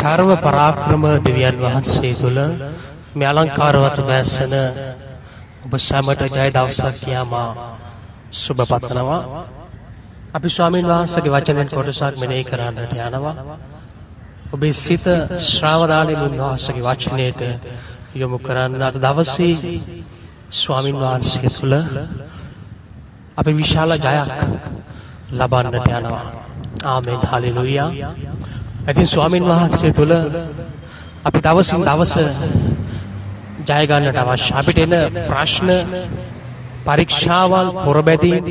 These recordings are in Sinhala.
සර්ව පරාක්‍රම දෙවියන් වහන්සේ තුළ මේ අලංකාරවත් උදැසන ඔබ සැමට ජය දවසක් කියාමා සුබ පතනවා. අපි ස්වාමීන් වහන්සේගේ වචනෙන් කොටසක් මෙනෙහි කරන්නට යනවා. ඔබේ සිත ශ්‍රාවදාලින් උන්වහන්සේගේ වචනයට යොමු කරන්න අද දවසේ ස්වාමීන් වහන්සේ තුළ අපි විශාල ජයක් ලබන්නට යනවා. ආමෙන් හලෙලුයා. ඇතින් ස්වාමීන් වහන්සේ තුළ අපි දවසින් දවස ජයගන්නට අවශ්‍ය. අපිට එන ප්‍රශ්න පරීක්ෂාවල් පොරබැදීම්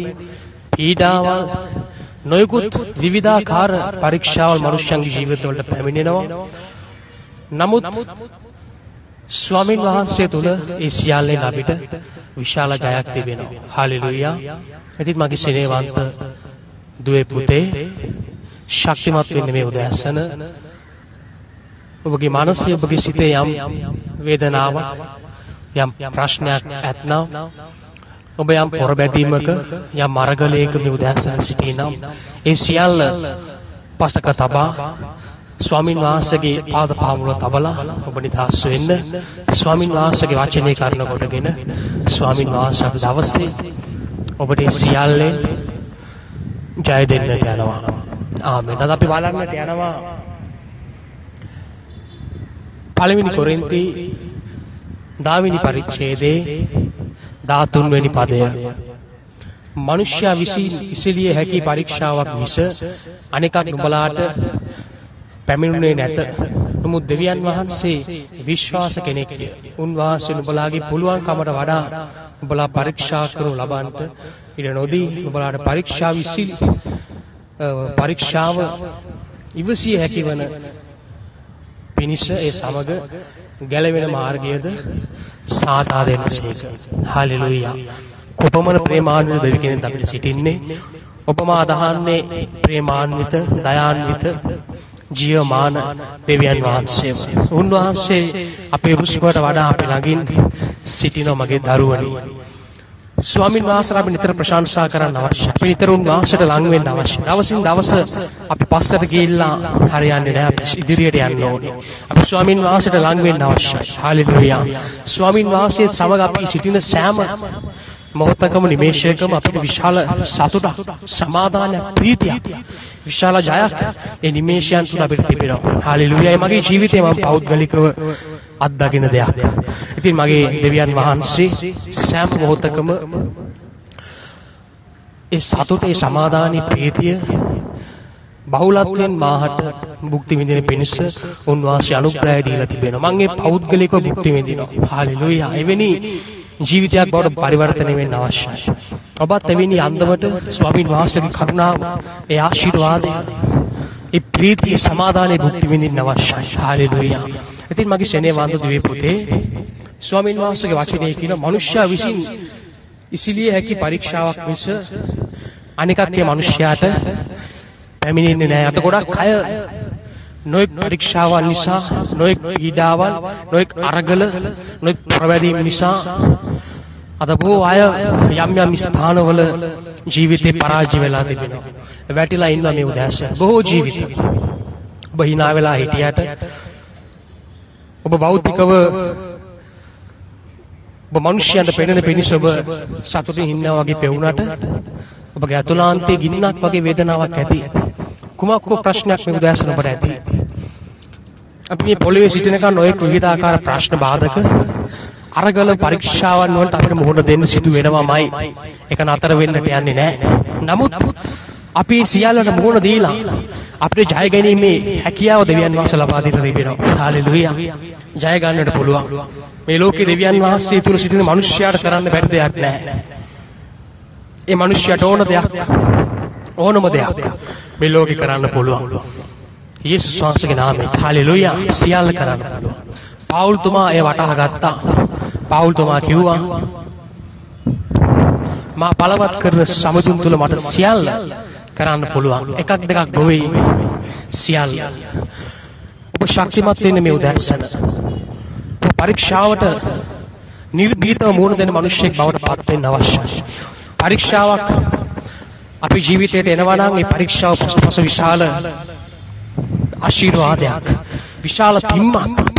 පීඩාවල් නොයකුත් විවිධාකාර පරීක්ෂාවල් මනුෂ්‍යන්ගේ ජීවිතවලට පැමිණෙනවා. නමුත් ස්වාමීන් වහන්සේ තුළ ඒ සියල්ලෙන් අපිට විශාල ජයක් තිබෙනවා. හාලිලුයා. ඉතින් මගේ සෙනෙහවන්ත දුවේ පුතේ ශක්තිමත් වෙන්න මේ උදෑසන. ඔබගේ මනසේ ඔබගේ සිතේ යම් වේදනාවක් යම් ප්‍රශ්නයක් ඇත්නම් ඔබ යම් පොරබැදීමක යම් මරගලයක මේ උදෑසන සිටිනම් ඒ සියල්ල පසක තබා ස්වාමින් වහන්සේගේ පාද පාමුල තබලා ඔබ නිදහස් වෙන්න ස්වාමින් වහන්සේගේ වචනේ කරන කොටගෙන ස්වාමින් වහන්සේ අද දවසේ ඔබට සියල්ලෙන් ජය දෙන්නට යනවා. ආමෙන් අපි බලන්නට යනවා. පළවෙනි කොරින්ති දාවිනි පරිච්ඡේදයේ 13 වෙනි පදය. මනුෂ්‍යයා විසින් ඉසිලිය හැකි පරීක්ෂාවක් මිස අනෙකක් නුඹලාට පැමිණුනේ නැත. නමුත් දෙවියන් වහන්සේ විශ්වාස කෙනෙක්ය. උන්වහන්සේ නුඹලාගේ පුළුවන්කමට වඩා නුඹලා පරීක්ෂා කරනු ලබන්නට ඉඩ නොදී නුඹලාට පරීක්ෂා විසින් පරීක්ෂාව ඉවසිය හැකි වන පිණිස ඒ සමග ගැලවෙන මාර්ගයද සාතා දෙන්න සේක. හාලිලුයා. කොපමණ ප්‍රේමාන්විත දෙවි කෙනෙක් අපිට සිටින්නේ. ඔබම අදහන්නේ ප්‍රේමාන්විත, දයාන්විත, ජීවමාන දෙවියන් වහන්සේ. උන්වහන්සේ අපේ හුස්මට වඩා අපි ළඟින් සිටින මගේ දරුවනි. ස්වාමින් වහන්සේලා අපි නිතර ප්‍රශංසා කරන්න අවශ්‍යයි. අපි නිතර උන්වහන්සේට ලං වෙන්න අවශ්‍යයි. දවසින් දවස අපි පස්සට ගිහිල්ලා හරියන්නේ නැහැ. අපි ඉදිරියට යන්න ඕනේ. අපි ස්වාමින් වහන්සේට ලං වෙන්න අවශ්‍යයි. හාලෙලූයා. ස්වාමින් වහන්සේත් සමග අපි සිටින සෑම මොහොතකම නිමේෂයකම අපිට විශාල සතුටක් සමාදානයක් ප්‍රීතියක් විශාල ජයක් ඒ නිමේෂයන් තුළ අපිට තිබෙනවා. හාලෙලූයා. මගේ ජීවිතේ මම පෞද්ගලිකව අත්දකින දෙයක්. ඉතින් මගේ දෙවියන් වහන්සේ සෑම මොහොතකම ඒ සතුටේ සමාදානී ප්‍රීතිය බහුලත්වයෙන් මාහට භුක්ති විඳින පිණිස උන්වහන්සේ අනුග්‍රහය දීලා තිබෙනවා. මම ඒ පෞද්ගලිකව භුක්ති විඳිනවා. හාලෙලූයා. එවැනි ජීවිතයක් බවට පරිවර්තනය වෙන්න අවශ්‍යයි. ඔබත් එවැනි අන්දමට ස්වාමින් වහන්සේගේ කරුණාව, ඒ ආශිර්වාදය, ඒ ප්‍රීතිය සමාදානයේ භුක්ති විඳින්න අවශ්‍යයි. හාලෙලූයා. ඉතින් මගේ ශනේ දුවේ පුතේ ස්වාමීන් වහන්සේගේ වචනේ කියන මනුෂ්‍යයා විසින් ඉසිලිය හැකි පරීක්ෂාවක් මිස අනිකක් ඒ මනුෂ්‍යයාට පැමිණෙන්නේ නැහැ. අත ගොඩක් අය නොඑක් පරීක්ෂාවල් නිසා නොඑක් පීඩාවල් නොඑක් අරගල නොඑක් ප්‍රවැදීම් නිසා අද බොහෝ අය යම් යම් ස්ථානවල ජීවිතේ පරාජය වෙලා තිබෙනවා. වැටිලා ඉන්නවා මේ උදෑසන. බොහෝ ජීවිත. ඔබ hina වෙලා හිටියට ඔබ භෞතිකව ඔබ මනුෂ්‍යයන්ට පෙනෙන පිණිස ඔබ සතුටින් ඉන්නා වගේ පෙවුනට ඔබගේ අතුලාන්තයේ ගින්නක් වගේ වේදනාවක් ඇති. කුමක් හෝ ප්‍රශ්නයක් මේ උදෑසන ඔබට ඇති. අපි මේ පොළවේ සිටිනකන් ඔය විවිධාකාර ප්‍රශ්න බාධක අරගල පරීක්ෂාවන් වලට අපිට මුහුණ දෙන්න සිදු වෙනවමයි. ඒක නතර වෙන්නට යන්නේ නැහැ. නමුත් අපි සියල්ලට මුහුණ දීලා අපිට ජය ගැනීමේ හැකියාව දෙවියන් වහන්සේ ලබා දීලා තිබෙනවා. හාලෙලූයා. ජය ගන්නට පුළුවන්. මේ ලෝකේ දෙවියන් වහන්සේ තුල සිටින මිනිස්යාට කරන්න බැරි දෙයක් නැහැ. ඒ මිනිස්යාට ඕන දෙයක් ඕනම දෙයක් මේ ලෝකේ කරන්න පුළුවන්. යේසුස් වහන්සේගේ නාමයෙන් හාලෙලූයා සියල්ල කරන්න පුළුවන්. පවුල් තුමා ඒ වටහා ගත්තා. පවුල් තුමා කිව්වා මා බලවත් කරන සමුදුන් තුල මට සියල්ල කරන්න පුළුවන්. එකක් දෙකක් නොවේ. සියල්ල. ඔබ ශක්තිමත් වෙන්න මේ උදෑසන. පරීක්ෂාවට නිර්භීතව මුහුණ දෙන මිනිසෙක් බවට පත් වෙන්න අවශ්‍යයි. පරීක්ෂාවක් අපේ ජීවිතයට එනවා නම් ඒ පරීක්ෂාව පසුපස විශාල ආශිර්වාදයක් විශාල පිම්මක්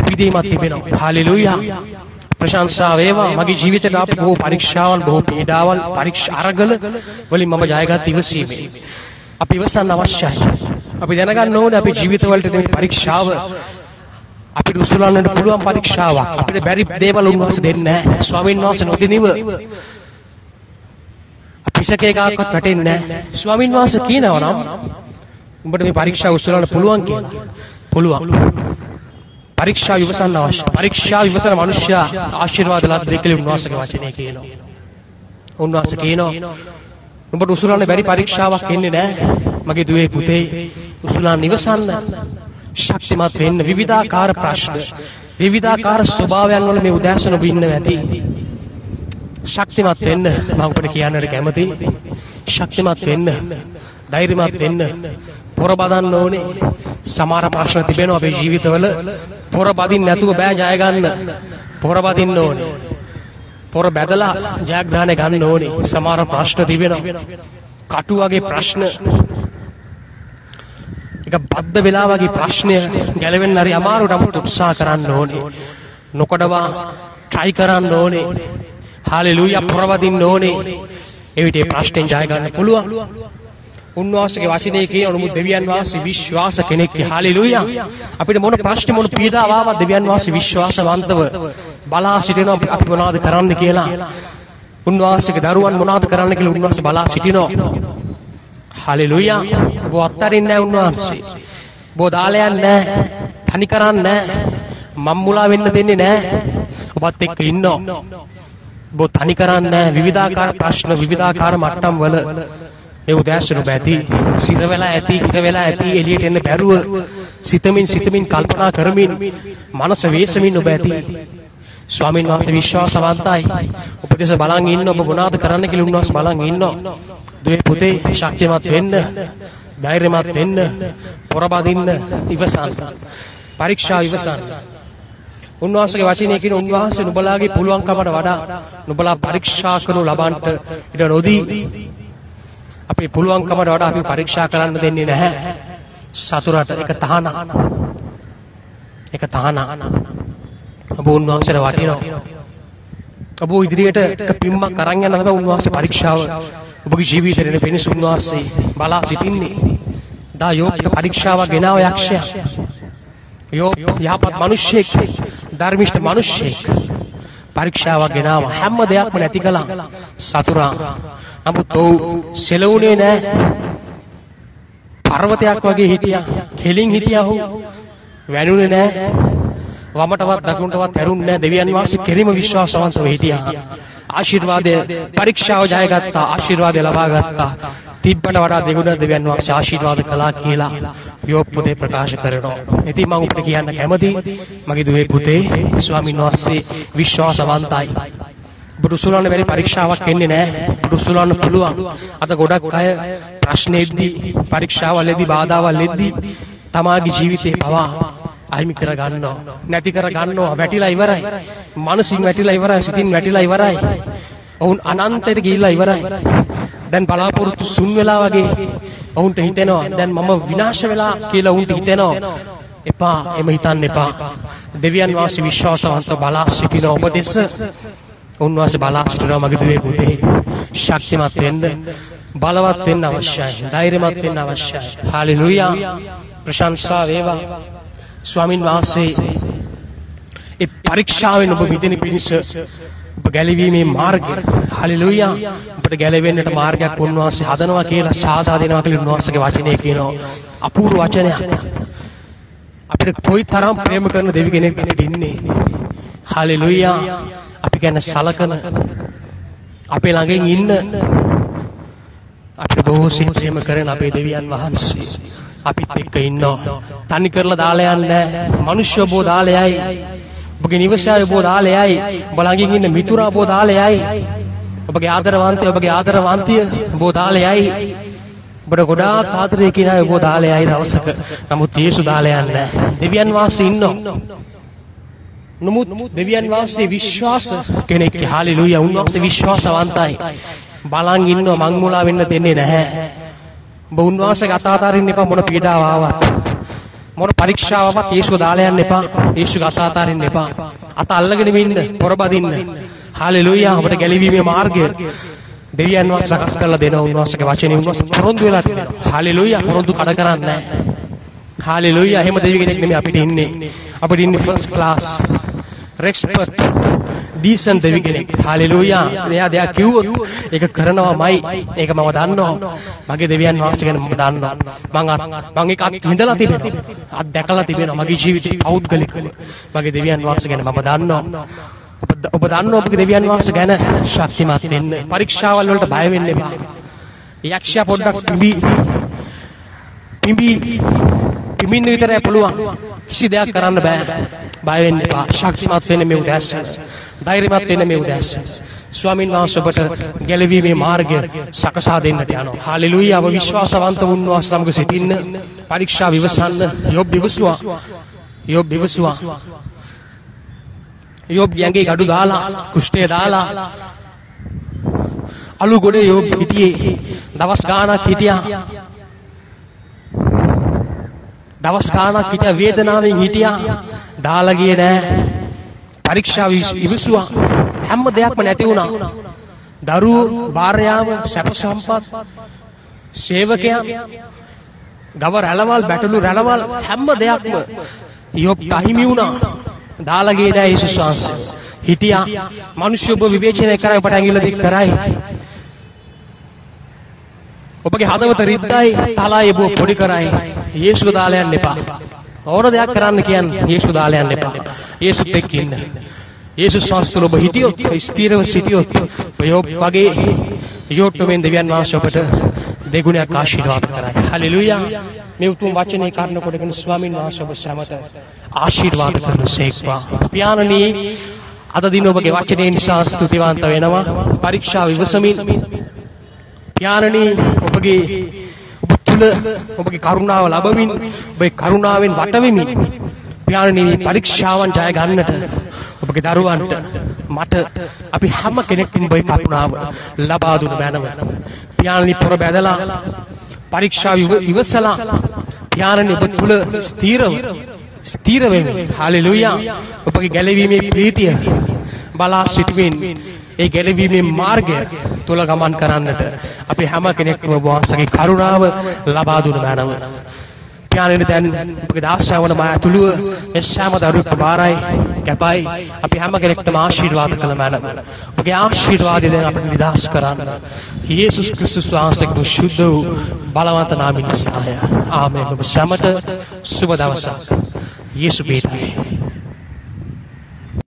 විදීමක් තිබෙනවා. හාලෙලූයා. ප්‍රශංසා වේවා මගේ ජීවිතේට ආපු බොහෝ පරීක්ෂාවන් බොහෝ පීඩාවල් පරීක්ෂා අරගල වලින් මම ජයගත් ඉවසීමේ අපි ඉවසන්න අවශ්‍යයි. අපි දැනගන්න ඕනේ අපේ ජීවිතවලට මේ පරීක්ෂාව අපිට උසුලන්නට පුළුවන් පරීක්ෂාවක්. අපිට බැරි දේවල් උන්වහන්සේ දෙන්නේ නැහැ. ස්වාමීන් වහන්සේ නොදිනිව පිසක එකක්වත් වැටෙන්නේ නැහැ. ස්වාමීන් වහන්සේ කියනවා නම් උඹට මේ පරීක්ෂාව උසුලන්න පුළුවන් කියලා. පුළුවන්. පරීක්ෂා විවසන්න අවශ්‍ය. පරීක්ෂා විවසන මිනිසයා ආශිර්වාද ලද්දේ කියලා උන්වහන්සේගේ වචනේ කියනවා. උන්වහන්සේ කියනවා උඹට උසුලන්න බැරි පරීක්ෂාවක් එන්නේ නැහැ. මගේ දුවේ පුතේ උසුලන්න ඉවසන්න. ශක්තිමත් වෙන්න විවිධාකාර ප්‍රශ්න විවිධාකාර ස්වභාවයන් වල මේ උදෑසන ඔබ ඉන්න ඇති. ශක්තිමත් වෙන්න මම ඔබට කියන්නට කැමතියි. ශක්තිමත් වෙන්න ධෛර්යමත් වෙන්න පොර බදන්න ඕනේ. සමහර ප්‍රශ්න තිබෙනවා අපේ ජීවිතවල පොර බදින්න නැතුව බෑ ජය ගන්න. පොර බදින්න ඕනේ. පොර බැදලා ජයග්‍රහණය ගන්න ඕනේ. සමහර ප්‍රශ්න තිබෙනවා. කටු වගේ ප්‍රශ්න එක බද්ධ වෙලා වගේ ප්‍රශ්නය ගැලවෙන්න හරි අමාරුට නමුත් උත්සාහ කරන්න ඕනේ. නොකඩවා try කරන්න ඕනේ. හාලෙලූයා පොරවදින්න ඕනේ. එවිට ඒ ප්‍රශ්නෙන් ජය ගන්න පුළුවන්. උන්වහන්සේගේ වචනේ කියන නමුත් දෙවියන් වහන්සේ විශ්වාස කෙනෙක් හාලෙලූයා. අපිට මොන ප්‍රශ්නේ මොන පීඩාව ආවත් දෙවියන් වහන්සේ විශ්වාසවන්තව බලා සිටිනවා අපි මොනවද කරන්න කියලා. උන්වහන්සේගේ දරුවන් මොනවද කරන්න කියලා උන්වහන්සේ බලා සිටිනවා. හාලෙලූයා. ඔබ අත්තරින්නේ නැහැ උන්වහන්සේ. ඔබ දාලා යන්නේ නැහැ. තනි කරන්නේ නැහැ. මම්මුලා වෙන්න දෙන්නේ නැහැ. ඔබත් එක්ක ඉන්නවා. ඔබ තනි කරන්නේ නැහැ. විවිධාකාර ප්‍රශ්න විවිධාකාර මට්ටම් වල ඒ උදෑසන ඔබ ඇති සිර වෙලා ඇති හිර වෙලා ඇති එළියට එන්න බැරුව සිතමින් සිතමින් කල්පනා කරමින් මනස වේසමින් ඔබ ඇති. ස්වාමීන් වහන්සේ විශ්වාසවන්තයි. උපදේශ බලන් ඉන්න ඔබ මොනවද කරන්න කියලා උන්වහන්සේ බලන් ඉන්නවා. දුවේ පුතේ ශක්තිමත් වෙන්න ධෛර්යමත් වෙන්න පොරබදින්න ඉවසන්න. පරීක්ෂා ඉවසන්න. උන්වහන්සේගේ වචනේ කියන උන්වහන්සේ නුඹලාගේ පුළුවන්කමට වඩා නුඹලා පරීක්ෂා කරනු ලබන්නට ඉඩ නොදී අපේ පුළුවන්කමට වඩා අපි පරීක්ෂා කරන්න දෙන්නේ නැහැ. සතුරට එක තහන. එක තහන. ඔබ උන්වහන්සේට වටිනවා. ඔබ ඉදිරියට එක පිම්මක් අරන් යන හැබැයි උන්වහන්සේ පරීක්ෂාව ඔබගේ ජීවිතේ වෙනස් උන්වහන්සේ බලා සිටින්නේ. දා යෝග පරීක්ෂාවක් ගෙනාව යක්ෂයා. යෝග යහපත් මිනිසෙක් ධර්මිෂ්ඨ මිනිසෙක් පරීක්ෂාවක් ගෙනාව හැම දෙයක්ම නැති කළා. සතුරා නමුත් ඔව් සෙලවුනේ නෑ. පර්වතයක් වගේ හිටියා. කෙලින් හිටියා ඔහු. වැනුනේ නෑ. වමටවත් දකුණටවත් හැරුන්නේ නෑ. දෙවියන් වහන්සේ කෙලිම විශ්වාසවන්තව හිටියා. ආශිර්වාදය පරීක්ෂාව ජයගත්තා. ආශිර්වාදය ලබා ගත්තා. තිබ්බට වඩා දෙගුණ දෙවියන් වහන්සේ ආශිර්වාද කළා කියලා යෝබ් පොතේ ප්‍රකාශ කරනවා. ඉතින් මම ඔබට කියන්න කැමතියි මගේ දුවේ පුතේ ස්වාමීන් වහන්සේ විශ්වාසවන්තයි. ඔබට උසුලන්න බැරි පරීක්ෂාවක් එන්නේ නැහැ. ඔබට උසුලන්න පුළුවන්. අද ගොඩක් අය ප්‍රශ්නේද්දී පරීක්ෂාවල් එද්දී බාධාවල් එද්දී තමාගේ ජීවිතේ පවා අහිමි කර ගන්නවා. නැති කර ගන්නවා. වැටිලා ඉවරයි. මනසින් වැටිලා ඉවරයි. සිතින් වැටිලා ඉවරයි. ඔවුන් අනන්තයට ගිහිල්ලා ඉවරයි. දැන් බලාපොරොත්තු සුන් වෙලා වගේ ඔවුන්ට හිතෙනවා. දැන් මම විනාශ වෙලා කියලා ඔවුන්ට හිතෙනවා. එපා එම හිතන්න එපා. දෙවියන් වහන්සේ විශ්වාසවන්ත බලා සිටින ඔබ දෙස උන්වහන්සේ බලා සිටිනවා මගේ දුවේ පුතේ. ශක්තිමත් වෙන්න බලවත් වෙන්න අවශ්‍යයි. ධෛර්යමත් වෙන්න අවශ්‍යයි. හාලෙලූයා ප්‍රශංසා වේවා. ස්වාමින් වහන්සේ ඒ පරීක්ෂාවෙන් ඔබ මිදෙන පිණිස ඔබ ගැලවීමේ මාර්ගය. හාලෙලූයා ඔබට ගැලවෙන්නට මාර්ගයක් උන්වහන්සේ හදනවා කියලා සාදා දෙනවා කියලා උන්වහන්සේගේ වචනේ කියනවා. අපූර්ව වචනයක්. අපිට කොයි තරම් ප්‍රේම කරන දෙවි කෙනෙක් ඉන්නේ. හාලෙලූයා අපි ගැන සලකන අපේ ළඟින් ඉන්න අපිට බොහෝ සිහිප්‍රේම කරන අපේ දෙවියන් වහන්සේ. අපිත් එක්ක ඉන්නවා. තනි කරලා දාලා යන්නේ මිනිස්සු ඔබ දාලා යයි. ඔබගේ නිවසය ඔබ දාලා යයි. ඔබ ළඟින් ඉන්න මිතුරා ඔබ දාලා යයි. ඔබගේ ආදරවන්තය ඔබගේ ආදරවන්තිය ඔබ දාලා යයි. ඔබට ගොඩාක් ආදරය කියන අය ඔබ දාලා යයි දවසක. නමුත් යේසු දාලා යන්නේ දෙවියන් වහන්සේ ඉන්නවා. නමුත් දෙවියන් වහන්සේ විශ්වාස කෙනෙක් හාලිලුයා උන්වහන්සේ විශ්වාසවන්තයි බලන් ඉන්නව මං මුලා වෙන්න දෙන්නේ නැහැ ඔබ උන්වහන්සේගේ අතාතරින්න එපා මොන පීඩාව ආවත් මොන පරීක්ෂාවක් යේසුව දාලා යන්න එපා. යේසුගේ අත අතාරින්න එපා. අත අල්ලගෙන ඉන්න, පොරබදින්න. හාලෙලූයා අපට ගැලවීමේ මාර්ගය දෙවියන් වහන්සේ සකස් කරලා දෙනවා උන්වහන්සේගේ වචනේ උන්වහන්සේ පොරොන්දු වෙලා තිබෙනවා. හාලෙලූයා පොරොන්දු කඩ කරන්නේ නැහැ. හාලෙලූයා එහෙම දෙවි කෙනෙක් නෙමෙයි අපිට ඉන්නේ. අපිට ඉන්නේ ෆස්ට් ක්ලාස් රෙක්ස්පර්ට් ඩීසන් දෙවි කෙනෙක්. හාලෙලූයා. එයා දෙයක් කිව්වොත් ඒක කරනවාමයි. ඒක මම දන්නවා. මගේ දෙවියන් වහන්සේ ගැන මම දන්නවා. මං මං ඒක අත් විඳලා තිබෙනවා. අත් දැකලා තිබෙනවා මගේ ජීවිතේ පෞද්ගලිකව. මගේ දෙවියන් වහන්සේ ගැන මම දන්නවා. ඔබ දන්න ඔබගේ දෙවියන් වහන්සේ ගැන ශක්තිමත් වෙන්න. පරීක්ෂාවල් වලට බය වෙන්න එපා. යක්ෂයා පොඩ්ඩක් පිඹි පිඹි පිඹින්න විතරයි පුළුවන්. කිසි දෙයක් කරන්න බෑ. බය වෙන්න එපා. ශක්තිමත් වෙන්න මේ උදෑසන. ධෛර්යමත් වෙන්න මේ උදෑසන. ස්වාමින් වහන්සේ ඔබට ගැලවීමේ මාර්ගය සකසා දෙන්නට යනවා. හාලෙලූයා. ඔබ විශ්වාසවන්ත වුණා සමග සිටින්න. පරීක්ෂා විවසන්න. යොබ් විවසුවා. යොබ් විවසුවා. යොබ් යැගේ ගඩු දාලා කුෂ්ඨය දාලා අලු ගොඩේ යොබ් හිටියේ දවස් ගාණක් හිටියා දවස් ගාණක් හිටියා වේදනාවෙන් හිටියා දාලා ගියේ නෑ පරීක්ෂා ඉවසුවා හැම දෙයක්ම නැති වුණා දරුවෝ භාර්යාව සැප සම්පත් සේවකයන් ගව රැළවල් බැටළු රැළවල් හැම දෙයක්ම යොබ් අහිමි වුණා දාලා ගියේ නෑ යේසුස් වහන්සේ. හිටියා. මිනිස්සු ඔබ විවේචනය කරයි ඔබට ඇඟිල්ල දික් කරයි. ඔබගේ හදවත රිද්දයි, තලයි ඔබ පොඩි කරයි. යේසුව දාලා යන්න එපා. ඕන දෙයක් කරන්න කියන්නේ යේසුව දාලා යන්න එපා. යේසුත් එක්ක ඉන්න. යේසුස් වහන්සේ ඔබ හිටියොත්, ස්ථිරව සිටියොත්, ඔය වගේ යෝට්ටුවෙන් දෙවියන් වහන්සේ ඔබට දෙගුණයක් ආශිර්වාද කරයි. හලෙලූයා. මේ උතුම් වචනේ කර්ණ කොටගෙන ස්වාමින් වහන්සේ ඔබ සැමට ආශිර්වාද කරන සේක්වා. පියාණනී අද දින ඔබගේ වචනේ නිසා ස්තුතිවන්ත වෙනවා. පරීක්ෂා විවසමින් පියාණනී ඔබගේ ඔබ තුල ඔබගේ කරුණාව ලැබමින් ඔබේ කරුණාවෙන් වට වෙමින් පියාණනී පරීක්ෂාවන් ජය ගන්නට ඔබගේ දරුවන්ට මට අපි හැම කෙනෙක්ම ඔබේ කරුණාව ලබා දුන්න මැනව. පියාණනී පොර බැදලා පරීක්ෂා ඉවසලා ඥානනි ඔබ තුල ස්ථීරව ස්ථීර වෙන්න හalleluya ඔබගේ ගැලවීමේ ප්‍රීතිය බලා සිටමින් ඒ ගැලවීමේ මාර්ගය තුල ගමන් කරන්නට අපි හැම කෙනෙක්ම ඔබ වහන්සේගේ කරුණාව ලබා දුන මනව ඥානෙ දැන් ඔබගේ දාසයවන මා ඇතුළුව මේ සෑම දරුවෙක් බාරයි කැපයි. අපි හැම කෙනෙක්ටම ආශිර්වාද කළ මැනව ඔබගේ ආශිර්වාදය දැන් අපිට නිදහස් කරන්න. යේසුස් ක්‍රිස්තුස් වහන්සේගේ ශුද්ධ වූ බලවන්ත නාමයෙන් සාය ආමේන් ඔබ සැමට සුබ දවසක්. යේසු පීඨයි